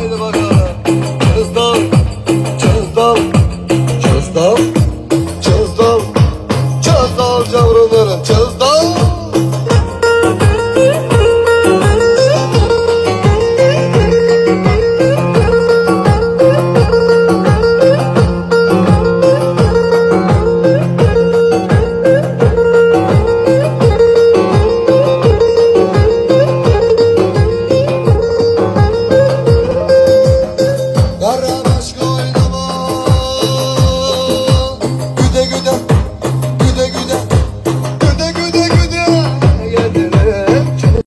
Haydi bakalım. Çözdal, çözdal, çözdal, çözdal, çözdal cavrularım, çözdal.